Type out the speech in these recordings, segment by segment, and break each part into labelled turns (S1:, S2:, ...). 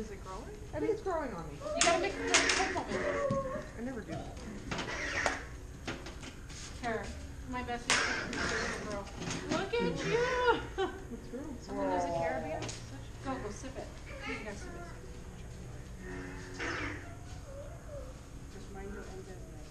S1: Is it growing?
S2: I think it's growing on me.
S1: You gotta make it purple.
S2: I never do that.
S1: Here, my bestie, girl. Look at you.
S2: What's growing?
S1: Someone knows a Caribbean? Go, go sip it. You gotta sip it.
S3: Just mind your own business.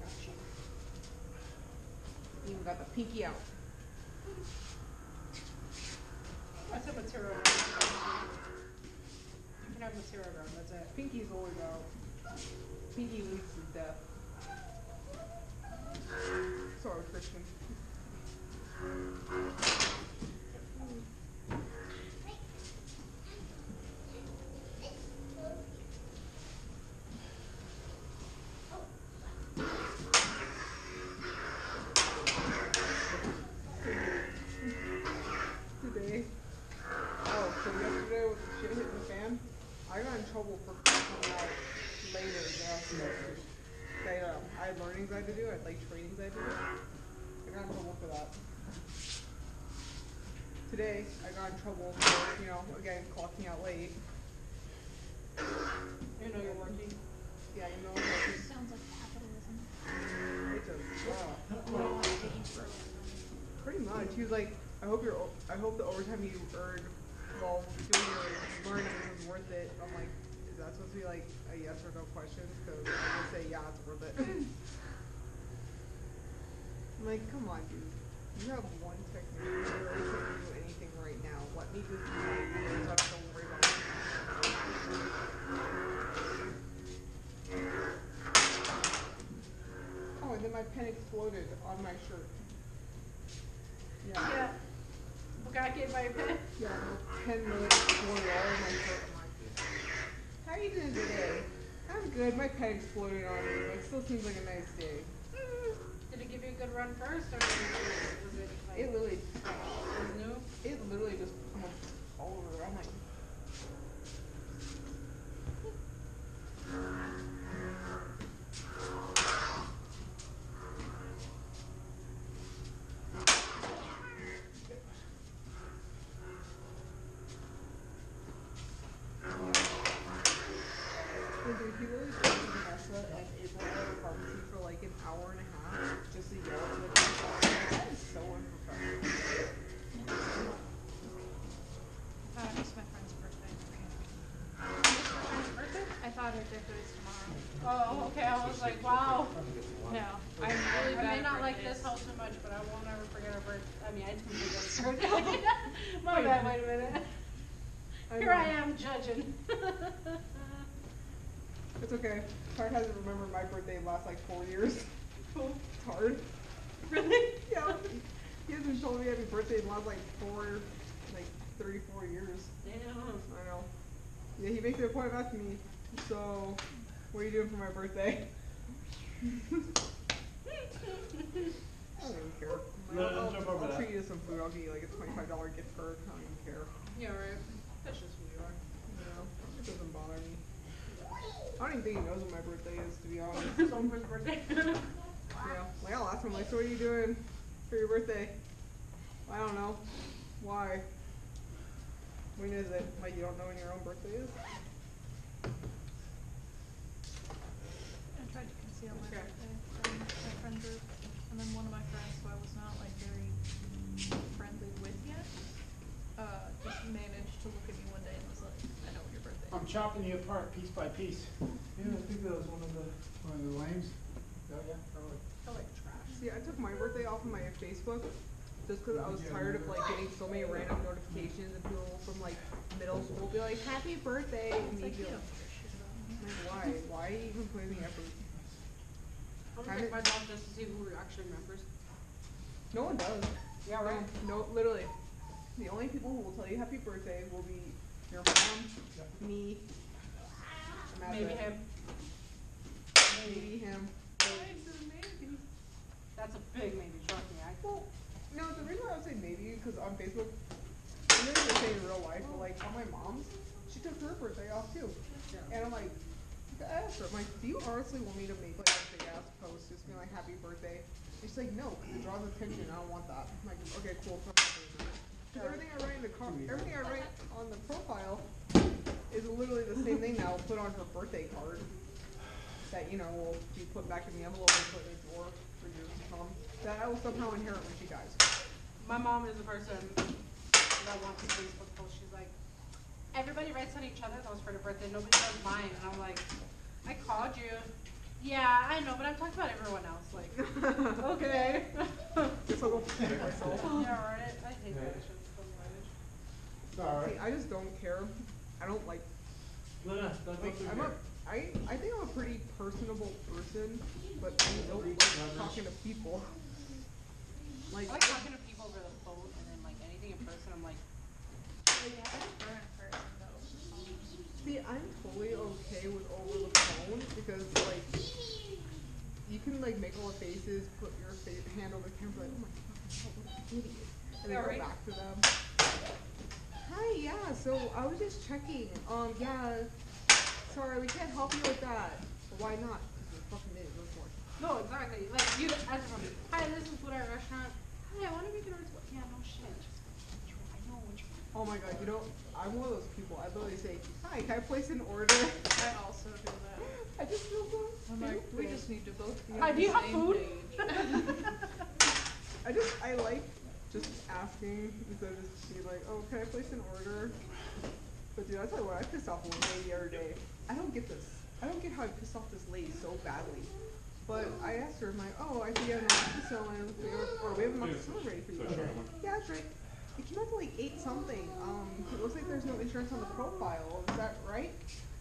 S2: Gotcha. Even got the pinky out.
S3: Said material. You can have material ground, that's it.
S2: Pinky's always out. Pinky leads to death. Sorry, Christian. Today. Oh, so yesterday with the shit hitting the fan, I got in trouble for coming out later than I was supposed to. They, um, I had learnings I had to do, I had like trainings I had to do. I got in trouble for that. Today, I got in trouble for, you know, again, clocking out late.
S3: You know you're working.
S2: Yeah, you know, like,
S4: Sounds like capitalism.
S2: it just,
S4: We don't want to take each
S2: pretty much. He was like, I hope you're, I hope the overtime you earned while doing your learning was worth it. I'm like, is that supposed to be like a yes or no question? Cause I just say, yeah, it's worth it. I'm like, come on, dude. You have one technique. You really couldn't do anything right now. Let me just do my videos. I don't worry about it. Oh, and then my pen exploded on my shirt. Yeah.
S3: Yeah. Okay, I can't buy a pen.
S2: Yeah, no, pen really exploded all over my shirt. Like, how are you doing today? I'm good. My pen exploded on me, but it still seems like a nice day.
S3: Did it give you a good run first, or was it, was it like,
S2: It
S3: was new?
S2: it literally just almost all over. I'm like, Dude, he literally told me Vanessa and April at the pharmacy for like an hour and a half just to yell at the people. That is so unprofessional.
S4: Uh, it's my friend's birthday.
S3: What's your friend's birthday?
S4: I thought her birthday was tomorrow.
S3: Oh, okay, I was like, wow.
S4: No, I'm really
S3: I
S4: bad
S3: may
S4: at
S3: not like this
S4: birthdays.
S3: house so much, but I won't ever forget her birth, I mean, I didn't forget her birthday. Wait a minute.
S2: I
S3: Here I am judging.
S2: It's okay. Tart hasn't remembered my birthday last like four years. It's hard.
S3: Really?
S2: Yeah. He hasn't told me happy birthday in the last like four, like three, four years.
S3: Damn.
S2: I know. Yeah, he makes it a point of asking me, so, what are you doing for my birthday? I don't even care.
S5: No,
S2: I'll, I'll-
S5: jump over
S2: I'll
S5: that.
S2: treat you to some food. I'll get you like a twenty-five dollar gift card. I don't even care.
S3: Yeah, right. That's just who you are.
S2: You know, it doesn't bother me. I don't even think he knows what my birthday is, to be honest.
S3: Someone's birthday.
S2: Yeah, like I'll ask him like, so what are you doing for your birthday? I don't know. Why? When is it? Like you don't know when your own birthday is?
S4: I tried to conceal my
S3: Okay.
S4: birthday from my friend group, and then one of my friends who I was not like very friendly with yet, uh, just managed to look at me one day and was like, "I know your birthday."
S5: I'm
S4: is.
S5: chopping you apart piece by piece. Yeah, I think that was one of the, one of the lames. Oh, yeah, probably.
S3: I like trash.
S2: See, I took my birthday off of my Facebook just because I was tired of like getting so many random notifications and people from like middle school be like, "Happy birthday!" and
S4: It's
S2: me
S4: like,
S2: be
S4: you
S2: like,
S4: don't give a shit about me.
S2: like, "Why? Why even put in the effort?"
S3: I'm
S2: I
S3: gonna take
S2: didn't-
S3: my dog just to see who actually remembers.
S2: No one does.
S3: Yeah, right.
S2: No, no, literally. The only people who will tell you happy birthday will be your mom, me, and
S3: Maybe
S2: it.
S3: him.
S2: Maybe him.
S3: Maybe. That's a big maybe, trust me. I,
S2: Well, no, the reason why I would say maybe because on Facebook, I know they say in real life, but like on my mom's, she took her birthday off too,
S3: yeah.
S2: and I'm like, I asked her, I'm like, do you honestly want me to make like a big ass post just being like happy birthday? And she's like, no, 'cause it draws attention. I don't want that. I'm like, okay, cool. put my name in it." 'Cause everything I write in the car, everything I write on the profile is literally the same thing that I'll put on her birthday card. That you know will be put back in the envelope and put in the drawer for years to come. That I will somehow inherit when she dies.
S3: My mom is the person that wants a Facebook post. She's like, everybody writes on each other those for their birthday. Nobody does mine. And I'm like, I called you. Yeah, I know, but I'm talking about everyone else. Like, okay.
S2: Guess I'll go pay myself.
S3: yeah, right. I hate that shit so much.
S5: It's alright.
S2: See, I just don't care. I don't like
S5: No, no, don't go
S2: Like,
S5: through
S2: I'm a,
S5: here.
S2: I, I think I'm a pretty personable person, but I don't like talking to people. Like,
S3: I like talking to people over the phone and then like anything in person. I'm like, oh,
S4: Yeah, I prefer in person though.
S2: see, I'm totally okay with over the phone because like, you can like make all the faces, put your fa- hand over the camera, like, oh my god, what an idiot, and then
S3: Yeah,
S2: go
S3: right.
S2: back to them. Hi, yeah, so I was just checking. Um, yeah, sorry, we can't help you with that. Why not? Because we're fucking. Of course.
S3: no, exactly. Like you from me. Hi, this is what at a restaurant. Hi, I want to make an order. Yeah, no shit. I know what you're.
S2: Oh my god, you know, I'm one of those people. I literally say, "Hi, can I place an order?"
S4: I also do that.
S2: I just feel so
S4: I'm like, we
S2: stupid.
S4: just need to both be
S3: Hi,
S4: on
S3: do you
S4: the
S3: have
S4: same
S3: food?
S4: page.
S2: I just I like just asking instead of just being like, "Oh, can I place an order?" But dude, I tell you what, I pissed off one lady the other day. I don't get this. I don't get how I pissed off this lady so badly. But I asked her, I'm like, "Oh, I see you have an amoxicillin, or we have an amoxicillin ready for you." She's Yeah, that's right. It came out to like eight something. Um, it looks like there's no insurance on the profile. Is that right?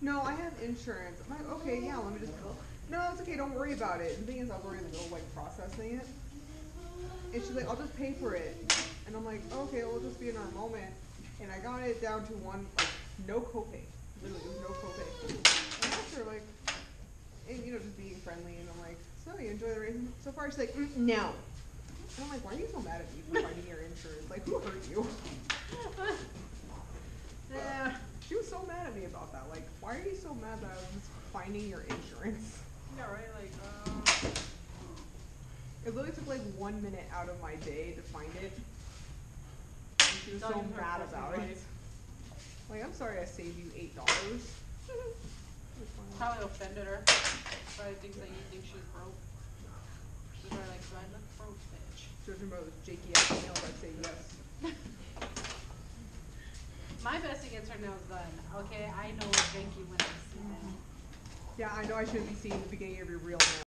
S2: No, I have insurance. I'm like, okay, yeah, let me just go. No, it's okay, don't worry about it. The thing is, I the middle of like processing it. And she's like, I'll just pay for it. And I'm like, okay, we'll just be in our moment. And I got it down to one, like, no copay. Literally, it was no copay. And I asked like, and you know, just being friendly. And I'm like, so you enjoy the race so far? She's like, mm, no. And I'm like, why are you so mad at me for finding your insurance? Like, who hurt you?
S3: Yeah.
S2: She was so mad at me about that. Like, why are you so mad that I was finding your insurance?
S3: Yeah, right. Like, um,
S2: It literally took like one minute out of my day to find it. And she was
S3: Not
S2: so mad about it. Like, I'm sorry I saved you eight dollars.
S3: probably offended her. Probably thinks that you think she's broke. She's probably like, do I look broke,
S2: by those jakey ass nails, I'd say yes.
S3: My bestie gets her nails done. Okay, I know janky when I see them.
S2: Yeah, I know I shouldn't be seeing the beginning of your real nails.